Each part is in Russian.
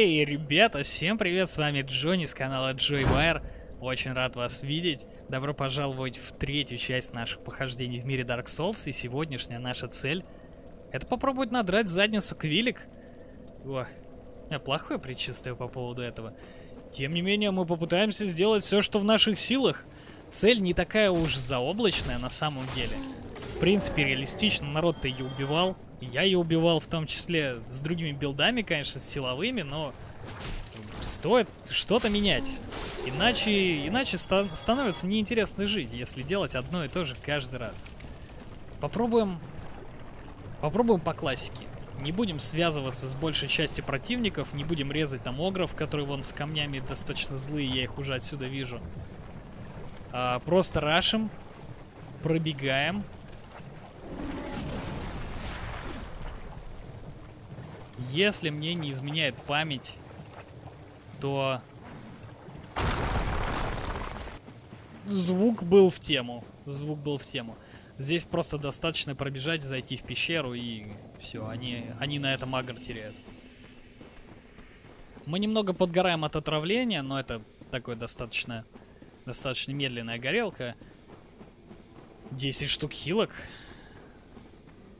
Эй, ребята, всем привет, с вами Джонни с канала Джой. Очень рад вас видеть. Добро пожаловать в третью часть наших похождений в мире Dark Souls. И сегодняшняя наша цель — это попробовать надрать задницу Квилик. О, у меня плохое предчувствие по поводу этого. Тем не менее, мы попытаемся сделать все, что в наших силах. Цель не такая уж заоблачная на самом деле. В принципе, реалистично, народ-то ее убивал. Я ее убивал в том числе с другими билдами, конечно, с силовыми, но стоит что-то менять. Иначе, иначе ста становится неинтересно жить, если делать одно и то же каждый раз. Попробуем... Попробуем по классике. Не будем связываться с большей частью противников, не будем резать там огров, которые вон с камнями достаточно злые, я их уже отсюда вижу. А, просто рашим, пробегаем, Если мне не изменяет память, то звук был в тему. Звук был в тему. Здесь просто достаточно пробежать, зайти в пещеру и все, они, они на этом агр теряют. Мы немного подгораем от отравления, но это такой достаточно, достаточно медленная горелка. 10 штук хилок.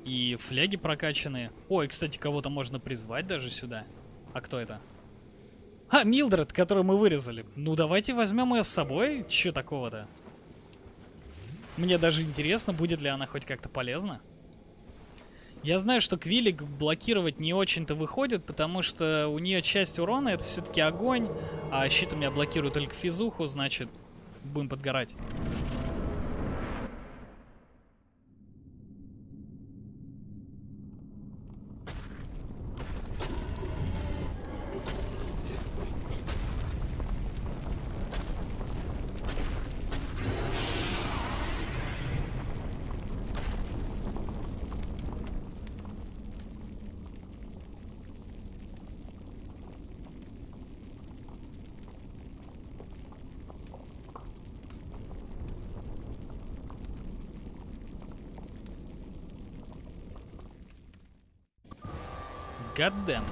И фляги прокачанные. Ой, кстати, кого-то можно призвать даже сюда. А кто это? А, Милдред, которую мы вырезали. Ну, давайте возьмем ее с собой. Че такого-то? Мне даже интересно, будет ли она хоть как-то полезна. Я знаю, что Квилик блокировать не очень-то выходит, потому что у нее часть урона это все-таки огонь, а щит у меня блокирует только физуху, значит, будем подгорать. Гаддем.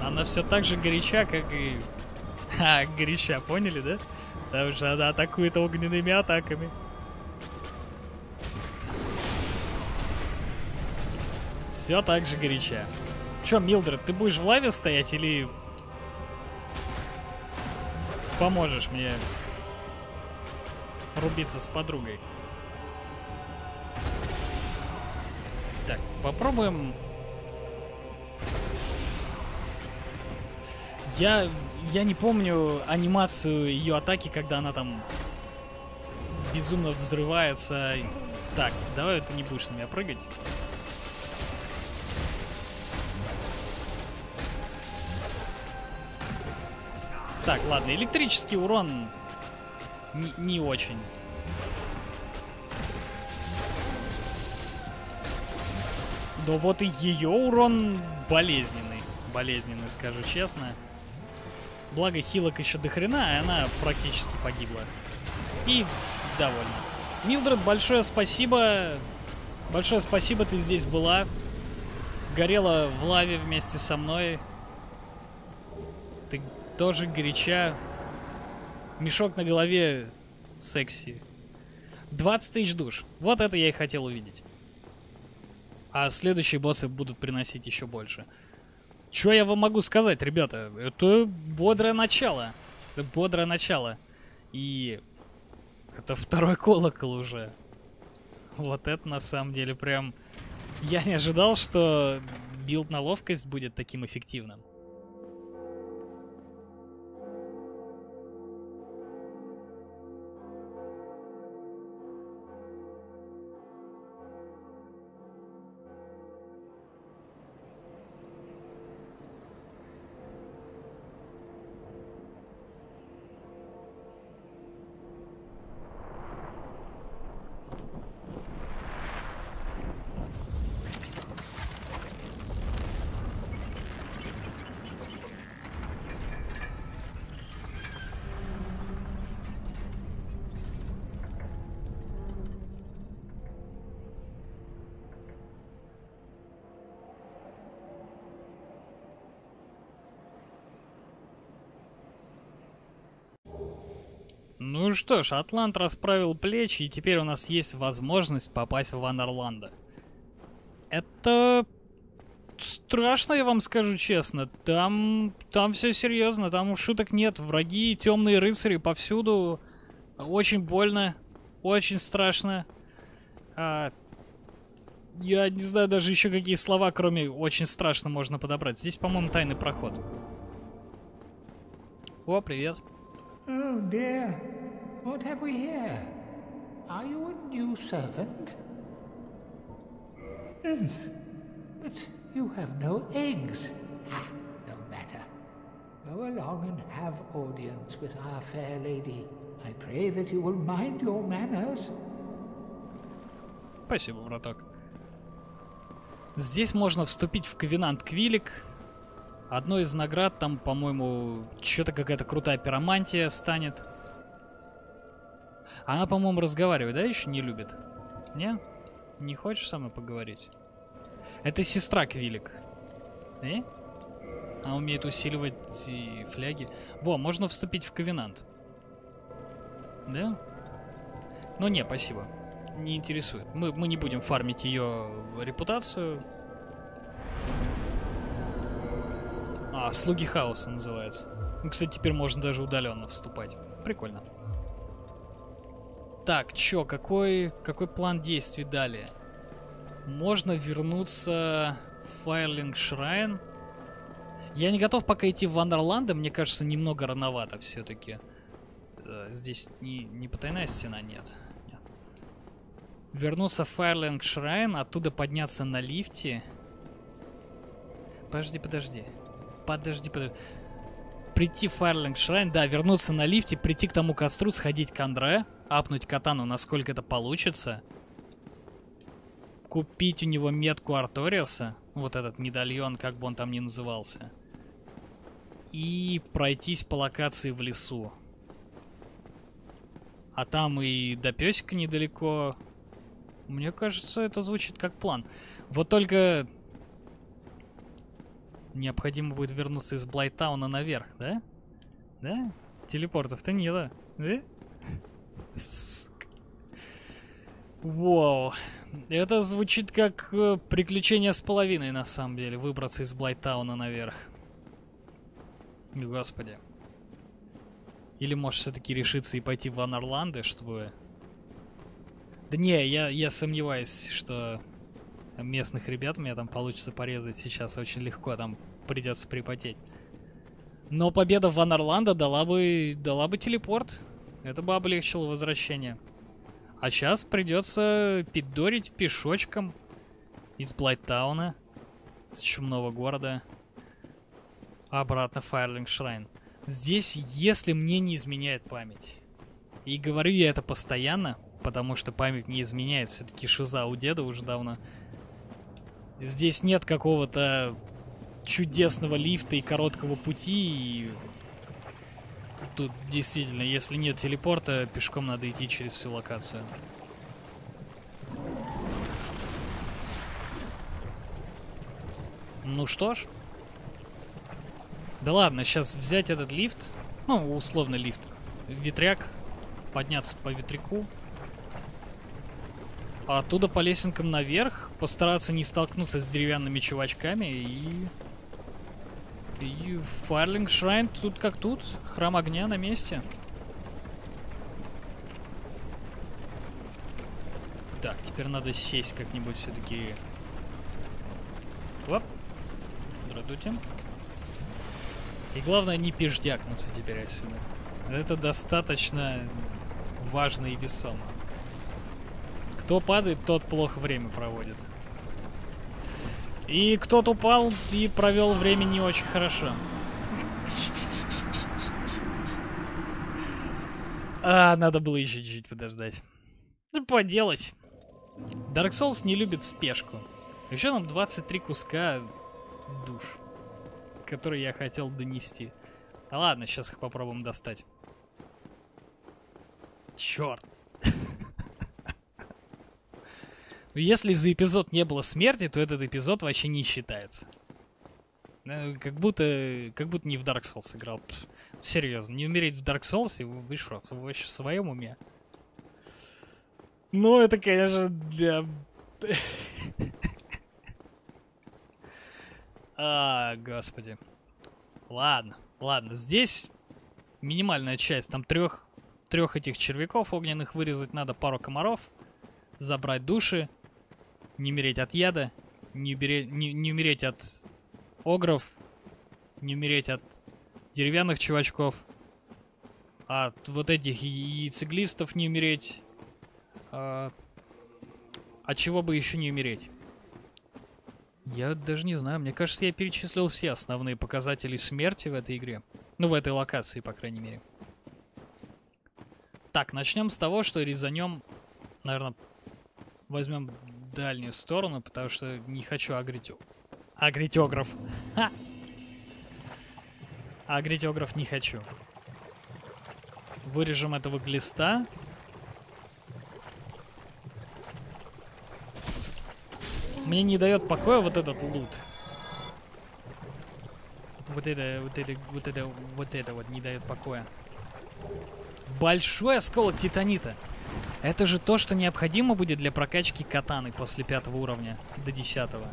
Она все так же горяча, как и... А, горяча, поняли, да? Потому что она атакует огненными атаками. Все так же горяча. Че, Милдред, ты будешь в лаве стоять или... Поможешь мне рубиться с подругой? Так, попробуем Я, я не помню анимацию ее атаки, когда она там безумно взрывается. Так, давай ты не будешь на меня прыгать. Так, ладно, электрический урон не, не очень. Но вот и ее урон болезненный. Болезненный, скажу честно. Благо хилок еще до хрена, и она практически погибла. И довольна. Милдред, большое спасибо. Большое спасибо, ты здесь была. Горела в лаве вместе со мной. Ты тоже горяча. Мешок на голове секси. 20 тысяч душ. Вот это я и хотел увидеть. А следующие боссы будут приносить еще больше. Что я вам могу сказать, ребята? Это бодрое начало. Это бодрое начало. И это второй колокол уже. Вот это на самом деле прям... Я не ожидал, что build на ловкость будет таким эффективным. Ну что ж, Атлант расправил плечи, и теперь у нас есть возможность попасть в Вандерланда. Это страшно, я вам скажу честно. Там, там все серьезно, там шуток нет. Враги, темные рыцари повсюду. Очень больно, очень страшно. А, я не знаю даже еще какие слова, кроме очень страшно, можно подобрать. Здесь, по-моему, тайный проход. О, привет. Oh what have we here? Are you a new servant? Hmm, but you have no eggs. Ah, no matter. Go along and have audience with our fair lady. I pray that you will mind your manners. Спасибо, браток. Здесь можно вступить в Ковенант Квилик. Одной из наград там, по-моему, что-то какая-то крутая пиромантия станет. Она, по-моему, разговаривает, да, еще не любит? Не? Не хочешь со мной поговорить? Это сестра Квилик. Э? Она умеет усиливать и фляги. Во, можно вступить в Ковенант. Да? Ну не, спасибо. Не интересует. Мы, мы не будем фармить ее репутацию. А, слуги хаоса называется. Ну, кстати, теперь можно даже удаленно вступать. Прикольно. Так, чё, какой, какой план действий далее? Можно вернуться в Файлинг Шрайн. Я не готов пока идти в Вандерланды, мне кажется, немного рановато все-таки. Э, здесь не, не потайная стена, нет. нет. Вернуться в Файлинг Шрайн, оттуда подняться на лифте. Подожди, подожди. Подожди, подожди. Прийти в Файрлинг Шрайн, да, вернуться на лифте, прийти к тому костру, сходить к Андре, апнуть катану, насколько это получится. Купить у него метку Арториуса, вот этот медальон, как бы он там ни назывался. И пройтись по локации в лесу. А там и до песика недалеко. Мне кажется, это звучит как план. Вот только необходимо будет вернуться из Блайтауна наверх, да? Да? Телепортов-то не да? Да? Вау. Это звучит как э, приключение с половиной, на самом деле, выбраться из Блайтауна наверх. Господи. Или может все-таки решиться и пойти в Анарланды, чтобы... Да не, я, я сомневаюсь, что местных ребят мне там получится порезать сейчас очень легко, там придется припотеть. Но победа Ван Орландо дала бы, дала бы телепорт. Это бы облегчило возвращение. А сейчас придется пидорить пешочком из Блайттауна, с чумного города, обратно в Файрлинг Шрайн. Здесь, если мне не изменяет память, и говорю я это постоянно, потому что память не изменяет, все-таки шиза у деда уже давно, Здесь нет какого-то чудесного лифта и короткого пути. И тут действительно, если нет телепорта, пешком надо идти через всю локацию. Ну что ж. Да ладно, сейчас взять этот лифт, ну, условно лифт, ветряк, подняться по ветряку, оттуда по лесенкам наверх, постараться не столкнуться с деревянными чувачками и... И Фарлинг Шрайн тут как тут, храм огня на месте. Так, теперь надо сесть как-нибудь все-таки. Оп. Здравствуйте. И главное не пиждякнуться теперь отсюда. Это достаточно важно и весомо. Кто падает, тот плохо время проводит. И кто-то упал и провел время не очень хорошо. А, надо было еще чуть-чуть подождать. Ну, поделать. Dark Souls не любит спешку. Еще нам 23 куска душ, которые я хотел донести. А ладно, сейчас их попробуем достать. Черт. Если за эпизод не было смерти, то этот эпизод вообще не считается. Э, Как будто, как будто не в Dark Souls играл. Серьезно, не умереть в Dark Souls, вы, вы что, вы вообще в своем уме? Ну, это, конечно, для... А, господи. Ладно, ладно, здесь минимальная часть. Там трех, трех этих червяков огненных вырезать надо, пару комаров, забрать души, не умереть от яда, не, убере- не, не умереть от огров, не умереть от деревянных чувачков, от вот этих яйцеглистов не умереть. А, от чего бы еще не умереть? Я даже не знаю, мне кажется, я перечислил все основные показатели смерти в этой игре. Ну, в этой локации, по крайней мере. Так, начнем с того, что резанем, наверное, возьмем дальнюю сторону, потому что не хочу агрить... огров. Ха! Агрить огров не хочу. Вырежем этого глиста. Мне не дает покоя вот этот лут. Вот это, вот это, вот это, вот это вот не дает покоя. Большой осколок титанита. Это же то, что необходимо будет для прокачки катаны после пятого уровня до десятого.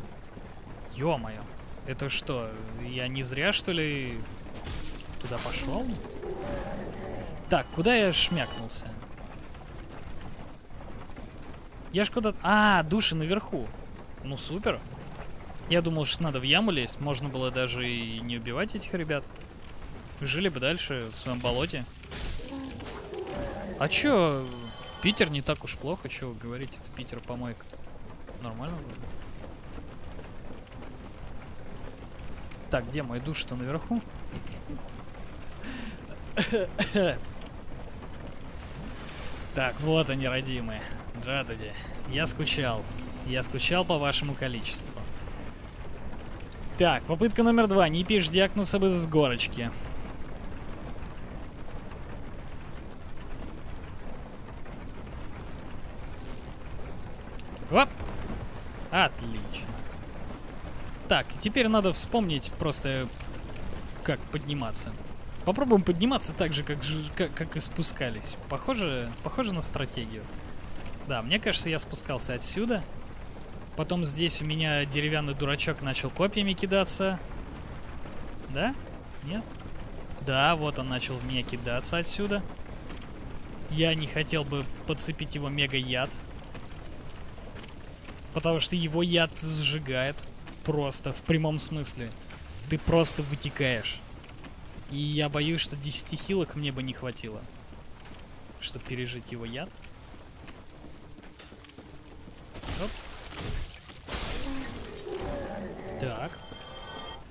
Ё-моё. Это что, я не зря, что ли, туда пошел? Так, куда я шмякнулся? Я ж куда-то... А, души наверху. Ну, супер. Я думал, что надо в яму лезть. Можно было даже и не убивать этих ребят. Жили бы дальше в своем болоте. А чё, Питер не так уж плохо, чё вы говорите, это Питер помойка. Нормально вроде. Так, где мой душ-то наверху? Так, вот они, родимые. Здравствуйте. Я скучал. Я скучал по вашему количеству. Так, попытка номер два. Не пишь дякнуться бы с горочки. Оп! Отлично. Так, теперь надо вспомнить просто, как подниматься. Попробуем подниматься так же, как, как, как и спускались. Похоже, похоже на стратегию. Да, мне кажется, я спускался отсюда. Потом здесь у меня деревянный дурачок начал копьями кидаться. Да? Нет? Да, вот он начал в меня кидаться отсюда. Я не хотел бы подцепить его мега-яд. Потому что его яд сжигает. Просто, в прямом смысле. Ты просто вытекаешь. И я боюсь, что 10 хилок мне бы не хватило. Чтобы пережить его яд. Оп. Так.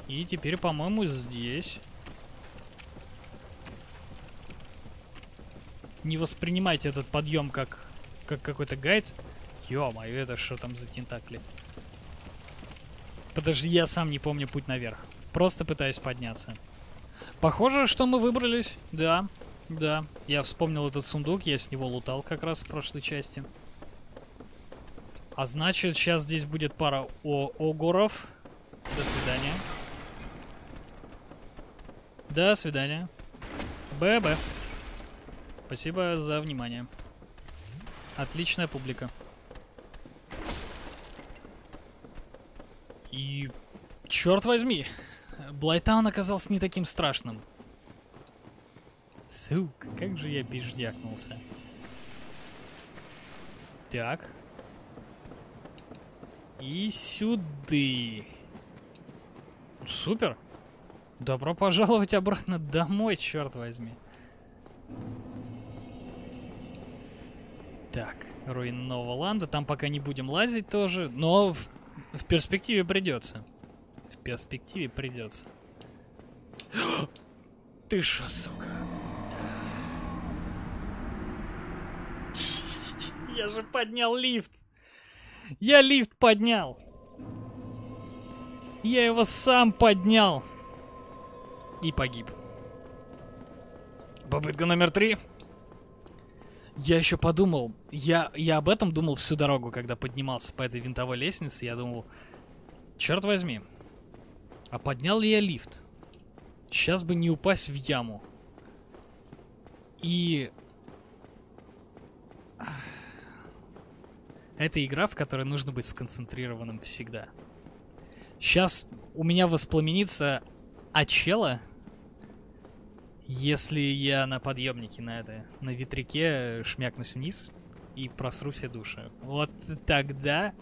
И теперь, по-моему, здесь. Не воспринимайте этот подъем как, как какой-то гайд. Ё-моё, это что там за тентакли? Подожди, я сам не помню путь наверх. Просто пытаюсь подняться. Похоже, что мы выбрались. Да, да. Я вспомнил этот сундук, я с него лутал как раз в прошлой части. А значит, сейчас здесь будет пара о огуров. До свидания. До свидания. ББ. Спасибо за внимание. Отличная публика. И черт возьми, Блайтаун оказался не таким страшным. Сука, как же я пиждякнулся. Так. И сюды. Супер. Добро пожаловать обратно домой, черт возьми. Так, руин Нового Ланда. Там пока не будем лазить тоже, но в, в перспективе придется. В перспективе придется. Ты шо, сука? Я же поднял лифт. Я лифт поднял. Я его сам поднял. И погиб. Попытка номер три. Я еще подумал, я, я об этом думал всю дорогу, когда поднимался по этой винтовой лестнице. Я думал, черт возьми, А поднял ли я лифт? Сейчас бы не упасть в яму. И... Это игра, в которой нужно быть сконцентрированным всегда. Сейчас у меня воспламенится Ачела, если я на подъемнике на это, на ветряке шмякнусь вниз и просру все души. Вот тогда...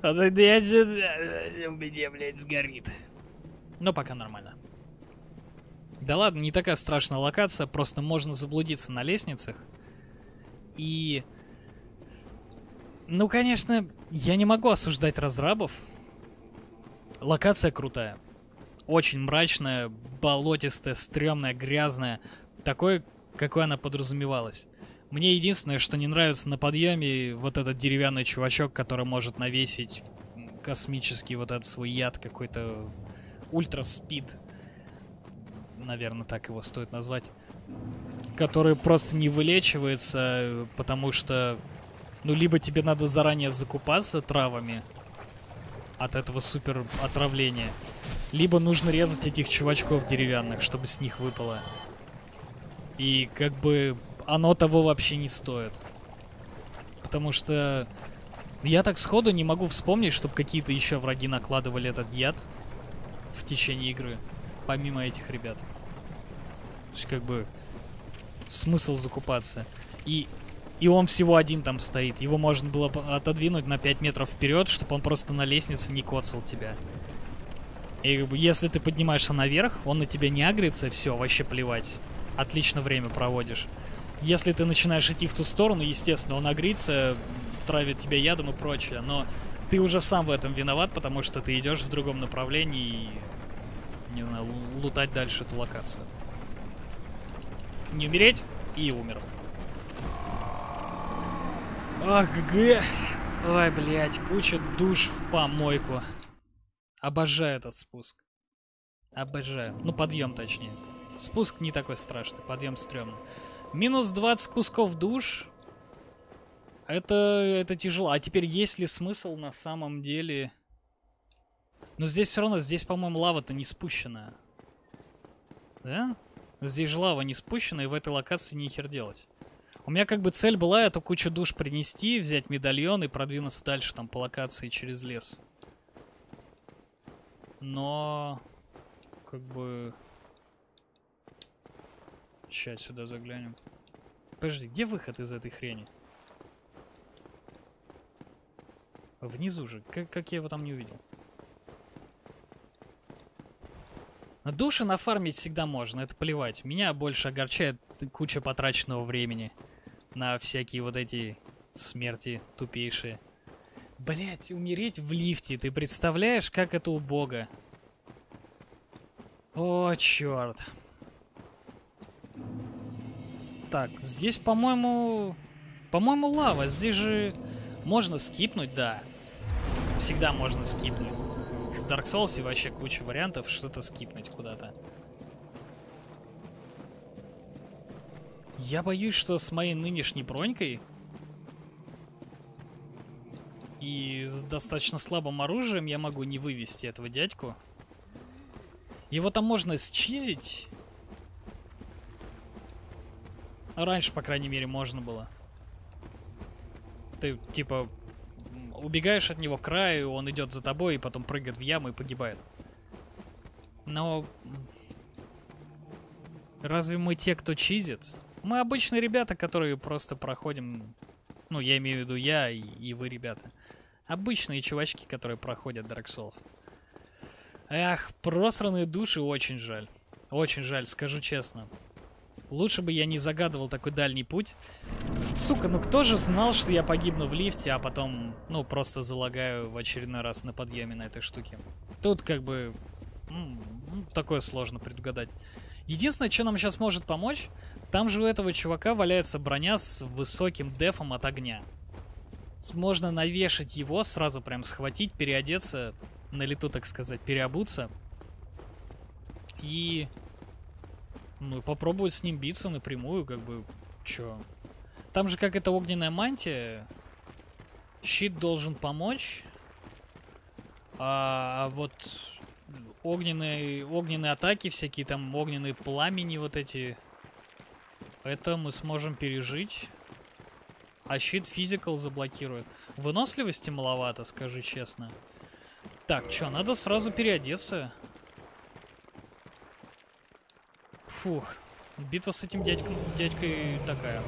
Тогда я у меня, блядь, сгорит. Но пока нормально. Да ладно, не такая страшная локация, просто можно заблудиться на лестницах. И... Ну, конечно, я не могу осуждать разрабов. Локация крутая. Очень мрачная, болотистая, стрёмная, грязная. Такой, какой она подразумевалась. Мне единственное, что не нравится на подъеме, вот этот деревянный чувачок, который может навесить космический вот этот свой яд какой-то ультра спид наверное, так его стоит назвать, который просто не вылечивается, потому что, ну, либо тебе надо заранее закупаться травами от этого супер отравления, либо нужно резать этих чувачков деревянных, чтобы с них выпало. И как бы оно того вообще не стоит. Потому что я так сходу не могу вспомнить, чтобы какие-то еще враги накладывали этот яд в течение игры, помимо этих ребят. То есть, как бы, смысл закупаться. И, и он всего один там стоит. Его можно было отодвинуть на 5 метров вперед, чтобы он просто на лестнице не коцал тебя. И если ты поднимаешься наверх, он на тебя не агрится, все, вообще плевать. Отлично время проводишь. Если ты начинаешь идти в ту сторону, естественно, он агрится, травит тебя ядом и прочее, но ты уже сам в этом виноват, потому что ты идешь в другом направлении и, не знаю, лутать дальше эту локацию не умереть, и умер. Ах, ГГ. Ой, блядь, куча душ в помойку. Обожаю этот спуск. Обожаю. Ну, подъем точнее. Спуск не такой страшный, подъем стрёмный. Минус 20 кусков душ. Это, это тяжело. А теперь есть ли смысл на самом деле... Но здесь все равно, здесь, по-моему, лава-то не спущенная. Да? Здесь же лава не спущена, и в этой локации ни хер делать. У меня как бы цель была эту кучу душ принести, взять медальон и продвинуться дальше там по локации через лес. Но... Как бы... Сейчас сюда заглянем. Подожди, где выход из этой хрени? Внизу же. Как, как я его там не увидел? Души нафармить всегда можно, это плевать. Меня больше огорчает куча потраченного времени на всякие вот эти смерти тупейшие. Блять, умереть в лифте, ты представляешь, как это убого? О, черт. Так, здесь, по-моему... По-моему, лава. Здесь же можно скипнуть, да. Всегда можно скипнуть в Dark Souls вообще куча вариантов что-то скипнуть куда-то. Я боюсь, что с моей нынешней бронькой и с достаточно слабым оружием я могу не вывести этого дядьку. Его там можно счизить. Раньше, по крайней мере, можно было. Ты, типа, убегаешь от него к краю, он идет за тобой и потом прыгает в яму и погибает. Но... Разве мы те, кто чизит? Мы обычные ребята, которые просто проходим... Ну, я имею в виду я и, и вы, ребята. Обычные чувачки, которые проходят Dark Souls. Эх, просранные души очень жаль. Очень жаль, скажу честно. Лучше бы я не загадывал такой дальний путь. Сука, ну кто же знал, что я погибну в лифте, а потом, ну, просто залагаю в очередной раз на подъеме на этой штуке. Тут как бы... Такое сложно предугадать. Единственное, что нам сейчас может помочь, там же у этого чувака валяется броня с высоким дефом от огня. Можно навешать его, сразу прям схватить, переодеться, на лету, так сказать, переобуться. И... Ну, попробовать с ним биться напрямую, как бы, чё, там же как это огненная мантия. Щит должен помочь. А, а вот огненные, огненные атаки всякие, там огненные пламени вот эти. Это мы сможем пережить. А щит физикал заблокирует. Выносливости маловато, скажи честно. Так, что, надо сразу переодеться. Фух. Битва с этим дядьком, дядькой такая.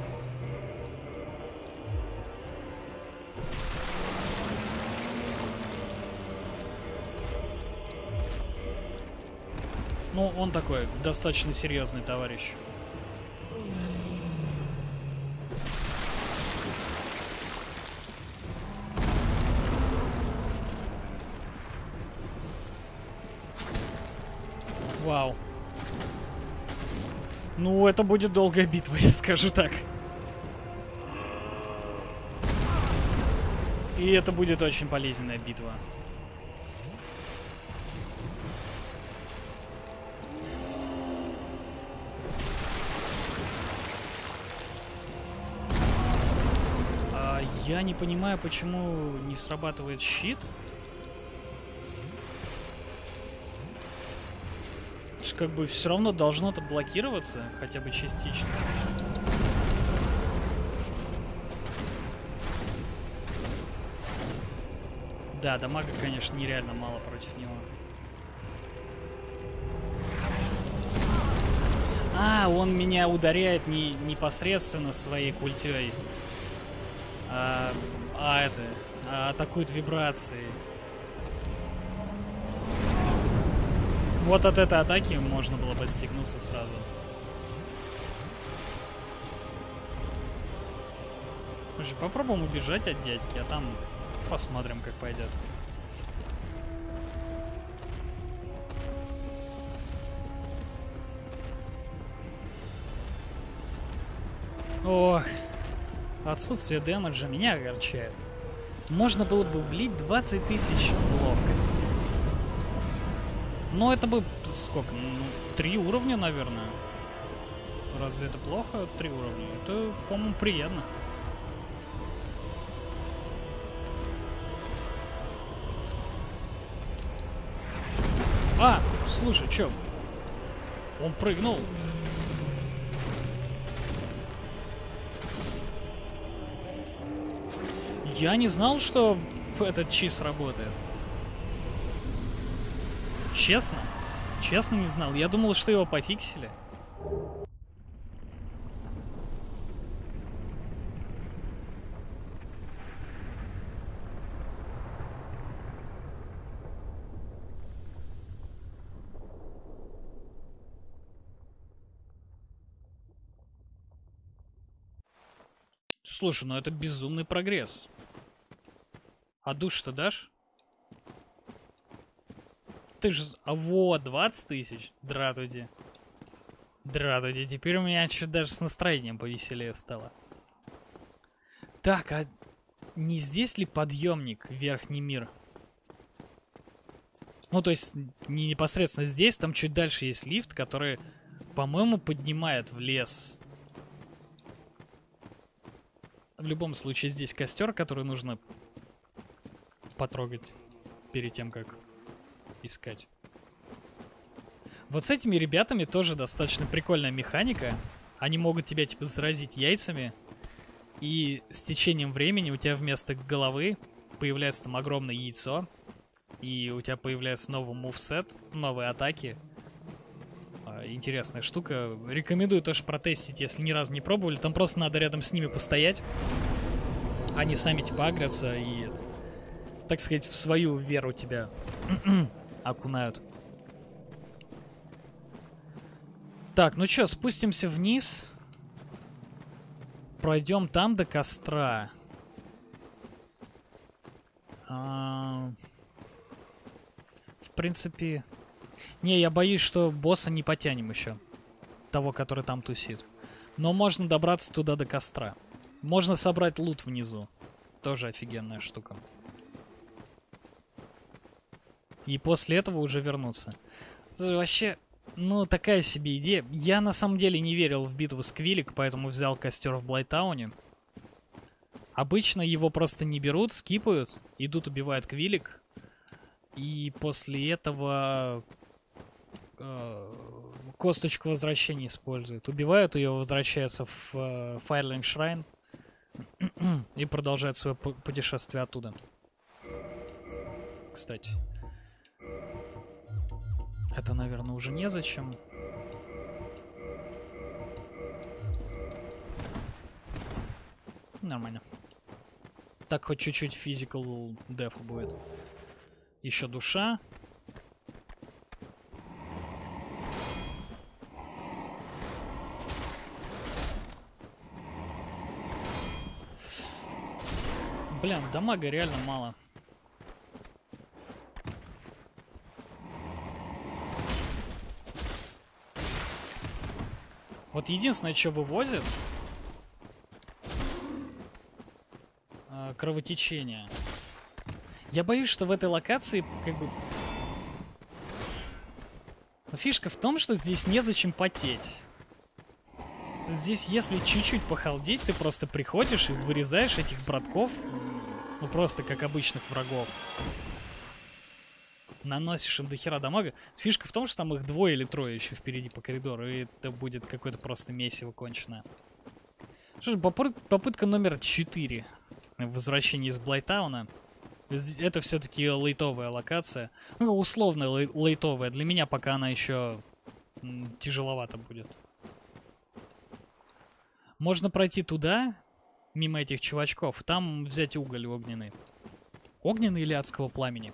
Ну, он такой достаточно серьезный товарищ. Вау. Ну, это будет долгая битва, я скажу так. И это будет очень болезненная битва. А, я не понимаю, почему не срабатывает щит. Как бы все равно должно-то блокироваться, хотя бы частично. Да, дамага, конечно, нереально мало против него. А, он меня ударяет не непосредственно своей культей. А, а это, а, атакует вибрацией. Вот от этой атаки можно было бы стегнуться сразу. Слушай, попробуем убежать от дядьки, а там посмотрим, как пойдет. Ох, отсутствие дэмэджа меня огорчает. Можно было бы влить 20 тысяч в ловкость. Ну, это бы сколько? Ну, три уровня, наверное. Разве это плохо? Три уровня. Это, по-моему, приятно. А, слушай, чё? Он прыгнул. Я не знал, что этот чиз работает. Честно? Честно не знал. Я думал, что его пофиксили. Слушай, ну это безумный прогресс. А душ-то дашь? Ты же... А вот, 20 тысяч. Дратуди. Дратуди. Теперь у меня что даже с настроением повеселее стало. Так, а не здесь ли подъемник Верхний мир? Ну, то есть, не непосредственно здесь, там чуть дальше есть лифт, который, по-моему, поднимает в лес. В любом случае, здесь костер, который нужно потрогать перед тем, как искать. Вот с этими ребятами тоже достаточно прикольная механика. Они могут тебя, типа, заразить яйцами. И с течением времени у тебя вместо головы появляется там огромное яйцо. И у тебя появляется новый мувсет, новые атаки. А, интересная штука. Рекомендую тоже протестить, если ни разу не пробовали. Там просто надо рядом с ними постоять. Они сами типа агрятся и, так сказать, в свою веру тебя окунают. Так, ну что, спустимся вниз. Пройдем там до костра. А... В принципе... Не, я боюсь, что босса не потянем еще. Того, который там тусит. Но можно добраться туда до костра. Можно собрать лут внизу. Тоже офигенная штука. И после этого уже вернуться. Вообще, ну, такая себе идея. Я на самом деле не верил в битву с Квилик, поэтому взял костер в Блайтауне. Обычно его просто не берут, скипают, идут убивают Квилик. И после этого э, косточку возвращения используют. Убивают ее, возвращаются в э, Firelink Shrine и продолжают свое путешествие оттуда. Кстати. Это, наверное, уже незачем. Нормально. Так хоть чуть-чуть физикал дефа будет. Еще душа. Блин, дамага реально мало. Вот единственное, что вывозит... Э, кровотечение. Я боюсь, что в этой локации как бы... Но фишка в том, что здесь незачем потеть. Здесь, если чуть-чуть похалдеть, ты просто приходишь и вырезаешь этих братков, ну просто как обычных врагов. Наносишь им до хера дамага. Фишка в том, что там их двое или трое еще впереди по коридору, и это будет какое-то просто месиво конченое. Что ж, попытка номер 4. Возвращение из Блайтауна. Это все-таки лейтовая локация. Ну, условно лейтовая. Для меня пока она еще тяжеловато будет. Можно пройти туда, мимо этих чувачков, там взять уголь огненный. Огненный или адского пламени?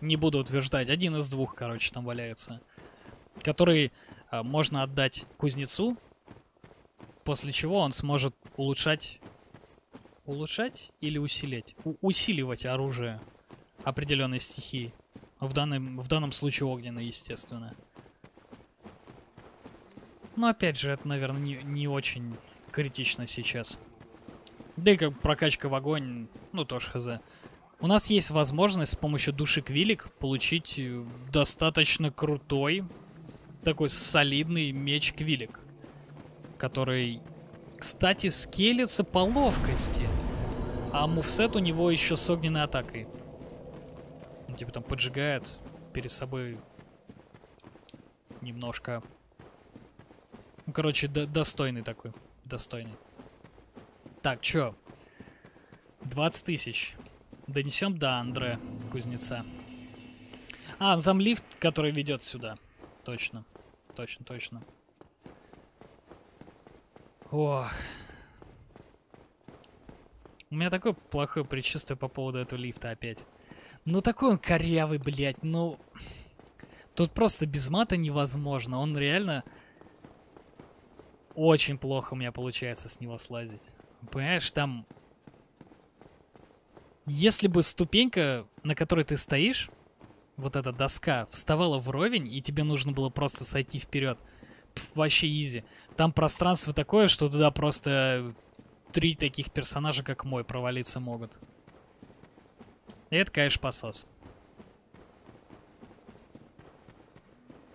Не буду утверждать. Один из двух, короче, там валяется. Который э, можно отдать кузнецу, после чего он сможет улучшать... Улучшать или усилить? У усиливать оружие определенной стихии. В данном, в данном случае огненной, естественно. Но опять же, это, наверное, не, не очень критично сейчас. Да и как прокачка в огонь, ну тоже хз. У нас есть возможность с помощью души Квилик получить э, достаточно крутой, такой солидный меч Квилик. Который, кстати, скелится по ловкости. А мувсет у него еще с огненной атакой. Ну, типа там поджигает перед собой немножко ну, короче, достойный такой. Достойный. Так, чё? 20 тысяч. Донесем до Андре, кузнеца. А, ну там лифт, который ведет сюда. Точно. Точно, точно. Ох. У меня такое плохое предчувствие по поводу этого лифта опять. Ну такой он корявый, блядь, ну... Тут просто без мата невозможно. Он реально очень плохо у меня получается с него слазить. Понимаешь, там... Если бы ступенька, на которой ты стоишь, вот эта доска, вставала вровень, и тебе нужно было просто сойти вперед, вообще изи. Там пространство такое, что туда просто три таких персонажа, как мой, провалиться могут. И это, конечно, посос.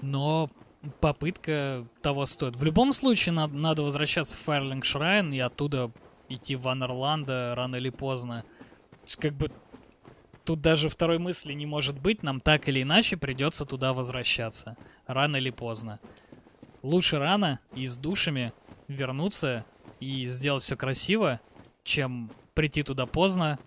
Но попытка того стоит. В любом случае надо, надо возвращаться в Firelink Shrine и оттуда идти в Анерланда рано или поздно. Как бы тут даже второй мысли не может быть, нам так или иначе придется туда возвращаться. Рано или поздно. Лучше рано и с душами вернуться и сделать все красиво, чем прийти туда поздно.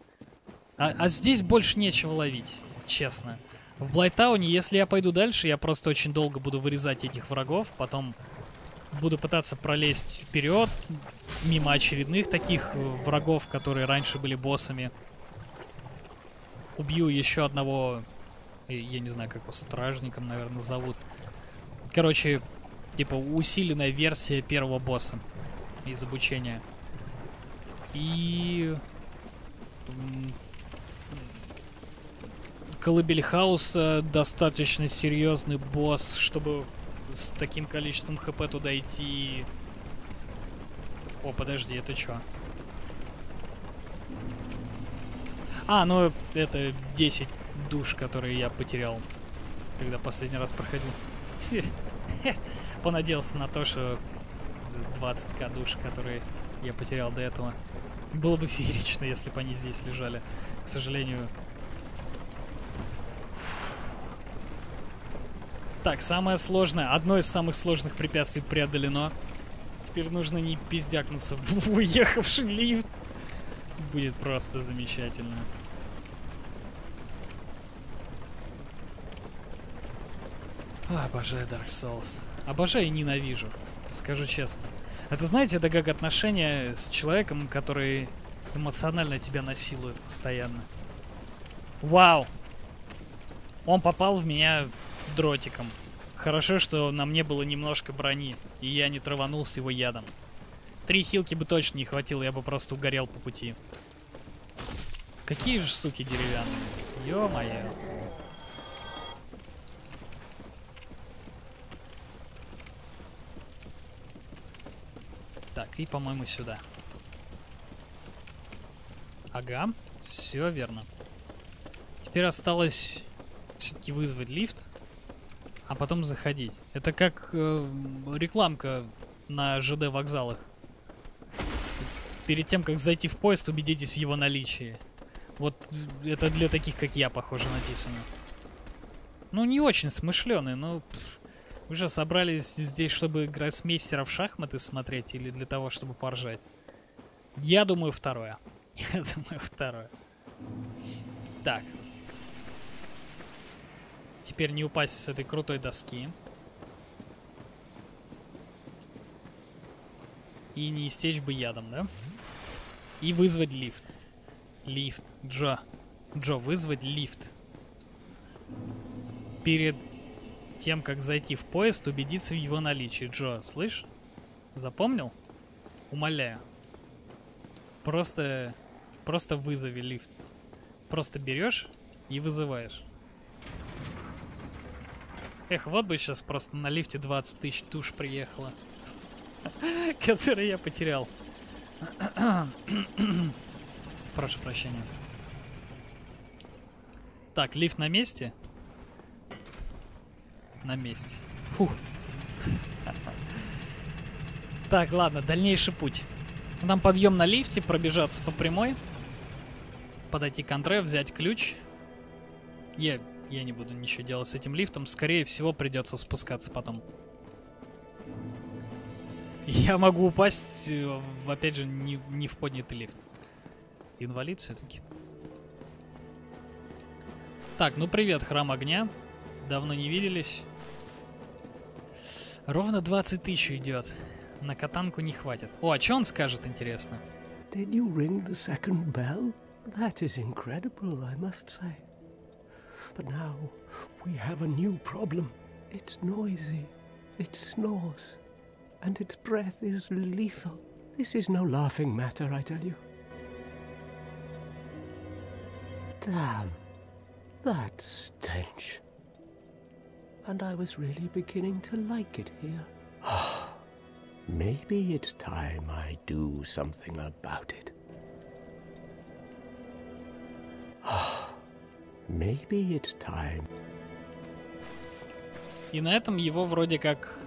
А, а здесь больше нечего ловить, честно. В Блайтауне, если я пойду дальше, я просто очень долго буду вырезать этих врагов, потом буду пытаться пролезть вперед, мимо очередных таких э, врагов, которые раньше были боссами. Убью еще одного, я не знаю, как его, стражником, наверное, зовут. Короче, типа усиленная версия первого босса из обучения. И Колыбель Хауса достаточно серьезный босс, чтобы с таким количеством хп туда идти. О, подожди, это что? А, ну это 10 душ, которые я потерял, когда последний раз проходил. Понадеялся на то, что 20к душ, которые я потерял до этого. Было бы феерично, если бы они здесь лежали. К сожалению, Так, самое сложное, одно из самых сложных препятствий преодолено. Теперь нужно не пиздякнуться в уехавший лифт. Будет просто замечательно. Обожаю Dark Souls. Обожаю и ненавижу, скажу честно. Это, знаете, это как отношение с человеком, который эмоционально тебя насилует постоянно. Вау! Он попал в меня дротиком. Хорошо, что на мне было немножко брони, и я не траванулся его ядом. Три хилки бы точно не хватило, я бы просто угорел по пути. Какие же суки деревянные. Ё-моё. Так, и, по-моему, сюда. Ага, все верно. Теперь осталось все-таки вызвать лифт, а потом заходить. Это как э, рекламка на ЖД вокзалах. Перед тем, как зайти в поезд, убедитесь в его наличии. Вот это для таких, как я, похоже, написано. Ну, не очень смышленый, но... Пфф, вы же собрались здесь, чтобы гроссмейстера в шахматы смотреть или для того, чтобы поржать? Я думаю, второе. Я думаю, второе. Так. Теперь не упасть с этой крутой доски. И не истечь бы ядом, да? И вызвать лифт. Лифт. Джо. Джо, вызвать лифт. Перед тем, как зайти в поезд, убедиться в его наличии. Джо, слышь? Запомнил? Умоляю. Просто... Просто вызови лифт. Просто берешь и вызываешь. Эх, вот бы сейчас просто на лифте 20 тысяч душ приехало. Которые я потерял. Прошу прощения. Так, лифт на месте? На месте. Фух. Так, ладно, дальнейший путь. Там подъем на лифте, пробежаться по прямой. Подойти к Андре, взять ключ. Я я не буду ничего делать с этим лифтом. Скорее всего, придется спускаться потом. Я могу упасть, э, опять же, не, не в поднятый лифт. Инвалид все-таки. Так, ну привет, храм огня. Давно не виделись. Ровно 20 тысяч идет. На катанку не хватит. О, а что он скажет, интересно? Did you ring the second bell? That is incredible, I must say. But now we have a new problem. It's noisy, it snores, and its breath is lethal. This is no laughing matter, I tell you. Damn, that stench. And I was really beginning to like it here. Maybe it's time I do something about it. Maybe it's time. И на этом его вроде как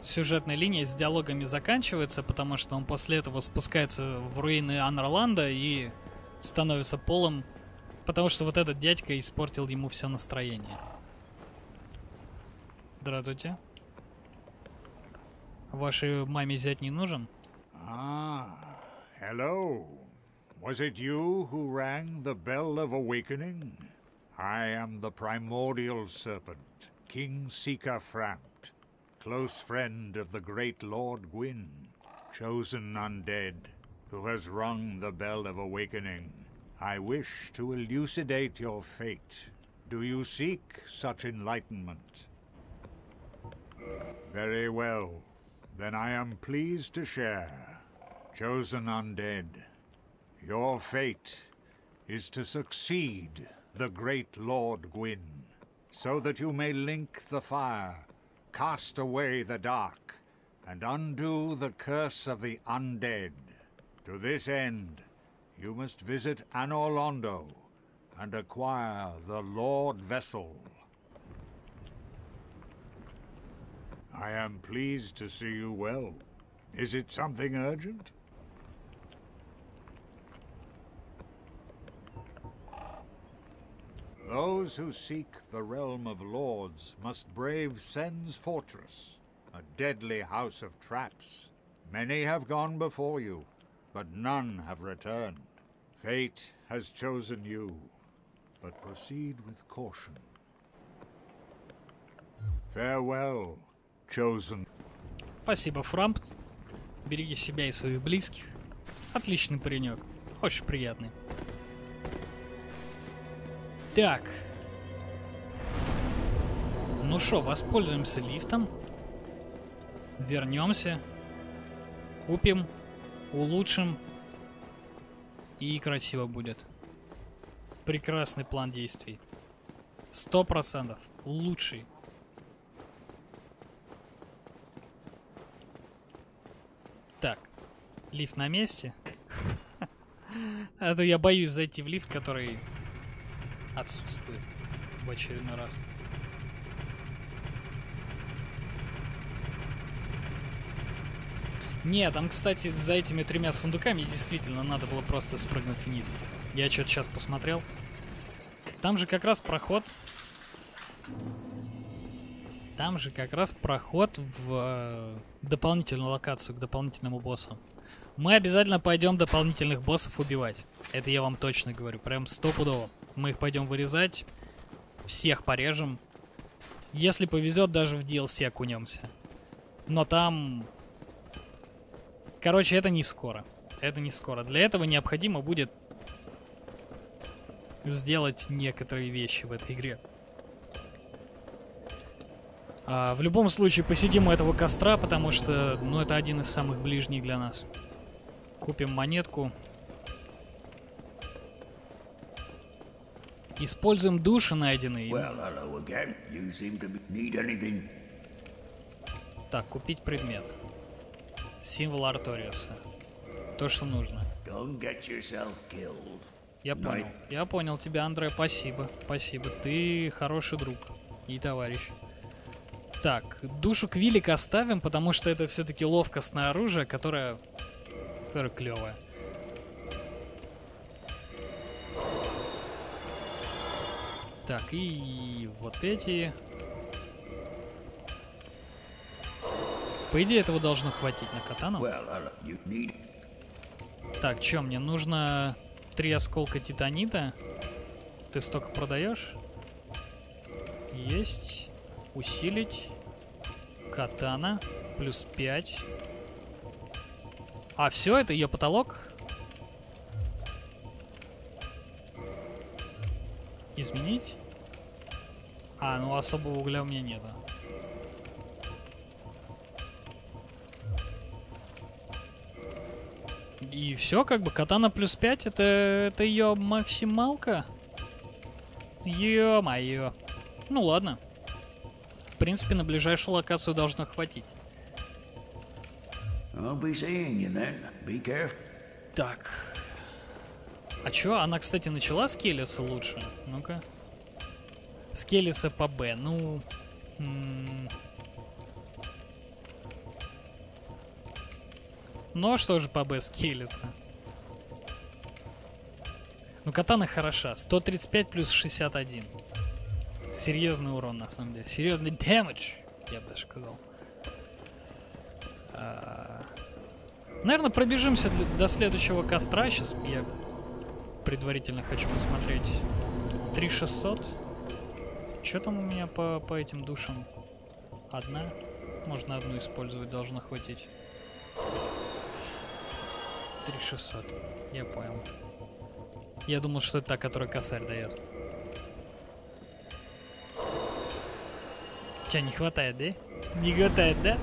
сюжетная линия с диалогами заканчивается, потому что он после этого спускается в руины Анроланда и становится полом, потому что вот этот дядька испортил ему все настроение. Здравствуйте. Вашей маме зять не нужен? Ah, hello. Was it you who rang the bell of awakening? I am the primordial serpent, King Sika Frampt, close friend of the great Lord Gwyn, chosen undead, who has rung the bell of awakening. I wish to elucidate your fate. Do you seek such enlightenment? Very well. Then I am pleased to share. Chosen undead, your fate is to succeed the great Lord Gwyn, so that you may link the fire, cast away the dark, and undo the curse of the undead. To this end, you must visit Anor Londo and acquire the Lord Vessel. I am pleased to see you well. Is it something urgent? Those who seek the realm of lords must brave Sen's fortress, a deadly house of traps. Many have gone before you, but none have returned. Fate has chosen you, but proceed with caution. Farewell, chosen. Спасибо, Фрампт. Береги себя и своих близких. Отличный паренек. Очень приятный. Так. Ну что, воспользуемся лифтом. Вернемся. Купим. Улучшим. И красиво будет. Прекрасный план действий. Сто процентов. Лучший. Так. Лифт на месте. А то я боюсь зайти в лифт, который отсутствует в очередной раз. Не, там, кстати, за этими тремя сундуками действительно надо было просто спрыгнуть вниз. Я что-то сейчас посмотрел. Там же как раз проход... Там же как раз проход в э, дополнительную локацию, к дополнительному боссу. Мы обязательно пойдем дополнительных боссов убивать. Это я вам точно говорю, прям стопудово. Мы их пойдем вырезать, всех порежем. Если повезет, даже в DLC окунемся. Но там... Короче, это не скоро. Это не скоро. Для этого необходимо будет сделать некоторые вещи в этой игре. А, в любом случае, посидим у этого костра, потому что, ну, это один из самых ближних для нас. Купим монетку. Используем души найденные. Well. Так, купить предмет. Символ Арториуса. То, что нужно. Я понял. Я понял тебя, Андре. Спасибо. Спасибо. Ты хороший друг и товарищ. Так, душу Квилик оставим, потому что это все-таки ловкостное оружие, которое... которое клевое. Так, и вот эти... По идее, этого должно хватить на катану. Need. Так, чё, мне нужно три осколка титанита. Ты столько продаешь? Есть. Усилить. Катана. Плюс 5. А, все, это ее потолок? Изменить? А, ну особого угля у меня нету. И все, как бы, катана плюс 5, это, это ее максималка? Ё-моё. Ну ладно. В принципе, на ближайшую локацию должно хватить. Так. А чё? Она, кстати, начала скелиться лучше. Ну-ка. Скелиться по Б. Ну... м. Ну а что же по Б скелится? Ну, катана хороша. 135 плюс 61. Серьезный урон, на самом деле. Серьезный дэмэдж, я бы даже сказал. Наверное, пробежимся до следующего костра. Сейчас я предварительно хочу посмотреть. 3600. Что там у меня по, по этим душам? Одна? Можно одну использовать, должно хватить. 3600. Я понял. Я думал, что это та, которая косарь дает. Че, не хватает, да? Не хватает, да?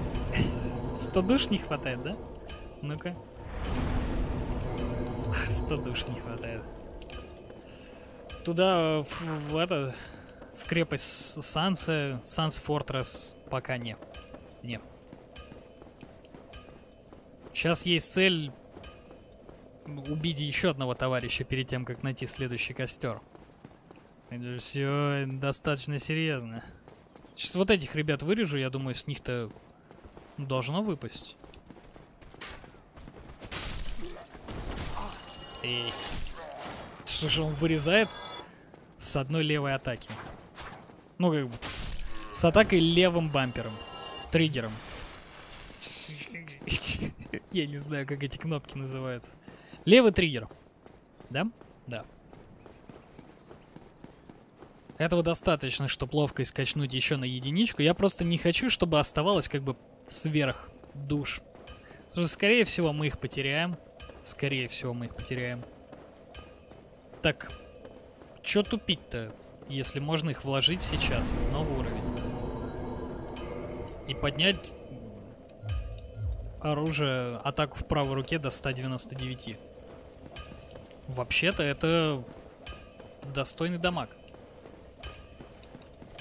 100 душ не хватает, да? Ну-ка. 100 душ не хватает. Туда, в, в это, в крепость Санса, Санс Фортресс пока не. Не. Сейчас есть цель убить еще одного товарища перед тем, как найти следующий костер. Это все достаточно серьезно. Сейчас вот этих ребят вырежу, я думаю, с них-то должно выпасть. Эй. Что же он вырезает? с одной левой атаки. Ну, как бы, с атакой левым бампером. Триггером. Я не знаю, как эти кнопки называются. Левый триггер. Да? Да. Этого достаточно, чтобы ловкость скачнуть еще на единичку. Я просто не хочу, чтобы оставалось как бы сверх душ. Скорее всего, мы их потеряем. Скорее всего, мы их потеряем. Так, чё тупить-то, если можно их вложить сейчас в новый уровень? И поднять оружие, атаку в правой руке до 199. Вообще-то это достойный дамаг.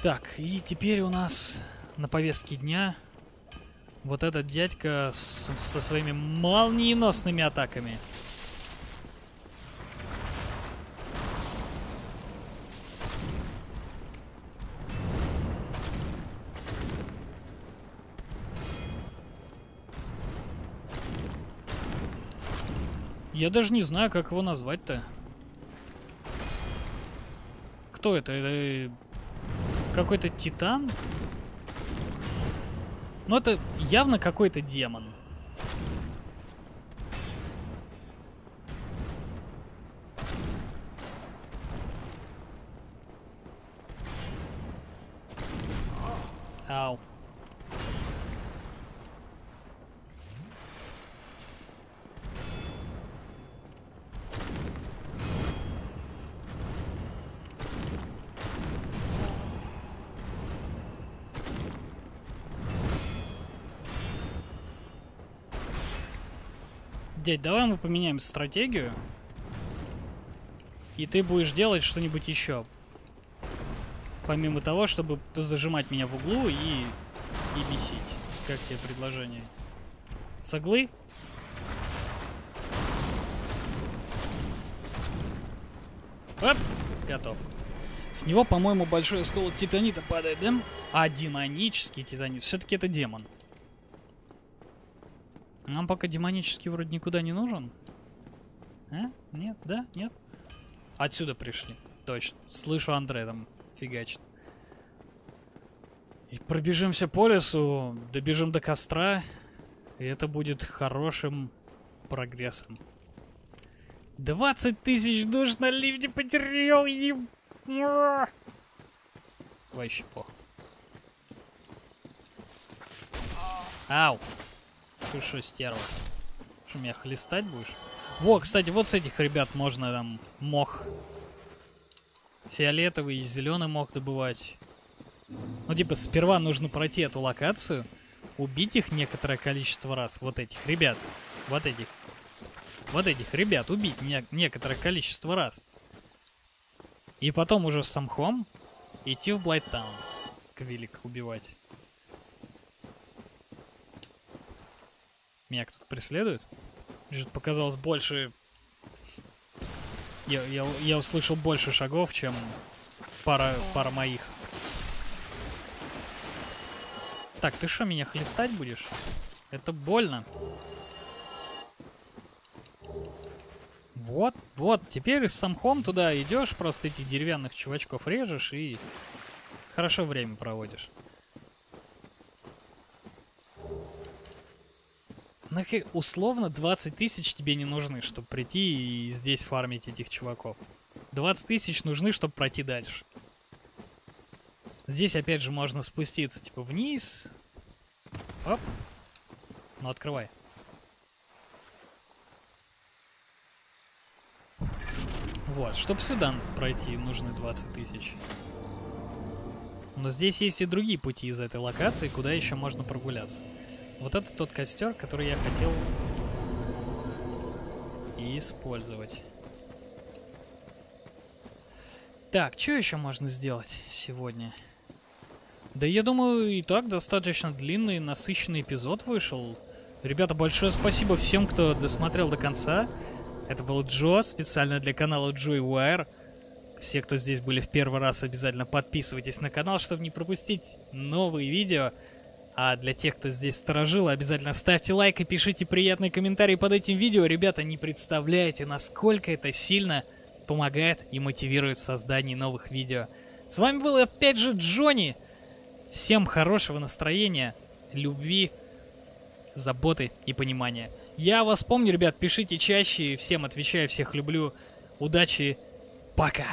Так, и теперь у нас на повестке дня вот этот дядька с- со своими молниеносными атаками. Я даже не знаю, как его назвать-то. Кто это? Это какой-то титан? Ну, это явно какой-то демон. Дядь, давай мы поменяем стратегию. И ты будешь делать что-нибудь еще. Помимо того, чтобы зажимать меня в углу и, и бесить. Как тебе предложение? Соглы? Оп, готов. С него, по-моему, большой осколок титанита падает, да? А, демонический титанит. Все-таки это демон. Нам пока демонический вроде никуда не нужен. А? Нет? Да? Нет? Отсюда пришли. Точно. Слышу Андре там фигачит. И пробежимся по лесу, добежим до костра, и это будет хорошим прогрессом. 20 тысяч душ на лифте потерял. А! Вообще плохо. Ау! Ты что, стерва? Что, меня хлестать будешь? Во, кстати, вот с этих ребят можно там мох. Фиолетовый и зеленый мох добывать. Ну, типа, сперва нужно пройти эту локацию, убить их некоторое количество раз. Вот этих ребят. Вот этих. Вот этих ребят убить не- некоторое количество раз. И потом уже с самхом идти в Блайттаун. Квилик убивать. Меня кто-то преследует? Что-то показалось больше... Я, я, я услышал больше шагов, чем пара, пара моих. Так, ты что, меня хлестать будешь? Это больно. Вот, вот, теперь с самхом туда идешь, просто этих деревянных чувачков режешь и хорошо время проводишь. Как условно 20 тысяч тебе не нужны, чтобы прийти и здесь фармить этих чуваков. 20 тысяч нужны, чтобы пройти дальше. Здесь, опять же, можно спуститься, типа, вниз. Оп. Ну, открывай. Вот, чтобы сюда пройти, нужны 20 тысяч. Но здесь есть и другие пути из этой локации, куда еще можно прогуляться. Вот это тот костер, который я хотел использовать. Так, что еще можно сделать сегодня? Да я думаю, и так достаточно длинный, насыщенный эпизод вышел. Ребята, большое спасибо всем, кто досмотрел до конца. Это был Джо, специально для канала Joy Wire. Все, кто здесь были в первый раз, обязательно подписывайтесь на канал, чтобы не пропустить новые видео. А для тех, кто здесь сторожил, обязательно ставьте лайк и пишите приятные комментарии под этим видео. Ребята, не представляете, насколько это сильно помогает и мотивирует в создании новых видео. С вами был опять же Джонни. Всем хорошего настроения, любви, заботы и понимания. Я вас помню, ребят, пишите чаще, всем отвечаю, всех люблю. Удачи, пока!